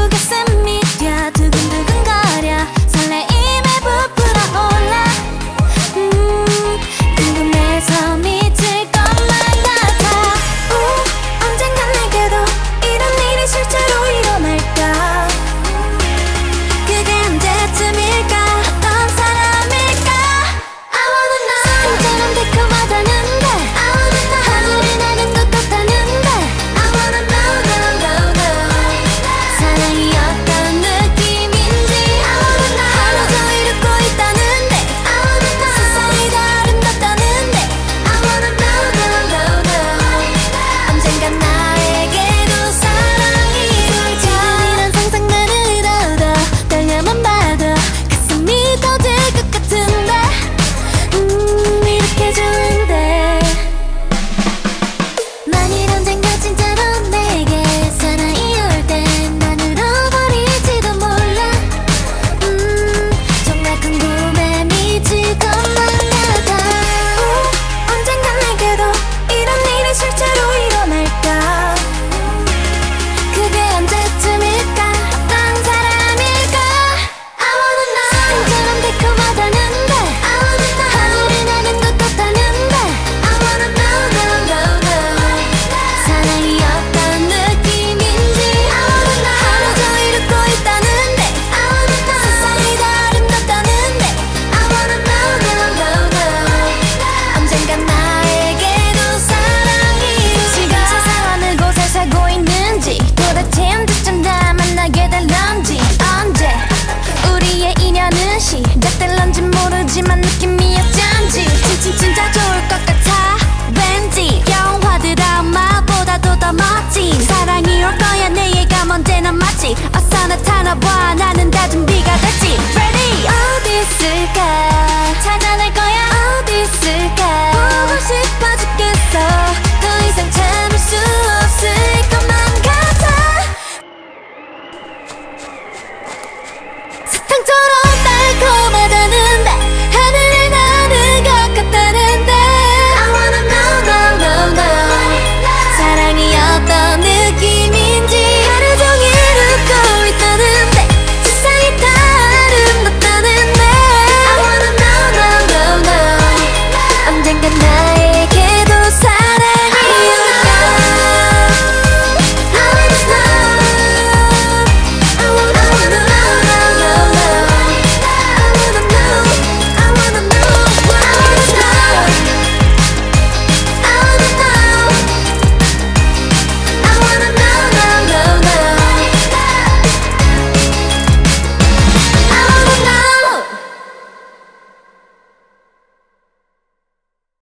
그게 쌤